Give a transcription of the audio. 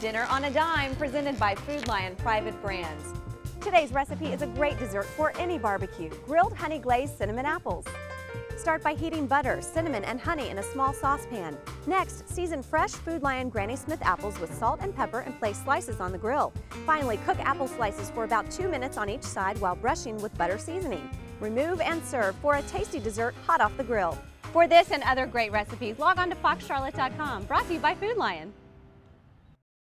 Dinner on a Dime, presented by Food Lion Private Brands. Today's recipe is a great dessert for any barbecue, grilled honey glazed cinnamon apples. Start by heating butter, cinnamon, and honey in a small saucepan. Next, season fresh Food Lion Granny Smith apples with salt and pepper and place slices on the grill. Finally, cook apple slices for about two minutes on each side while brushing with butter seasoning. Remove and serve for a tasty dessert hot off the grill. For this and other great recipes, log on to foxcharlotte.com, brought to you by Food Lion.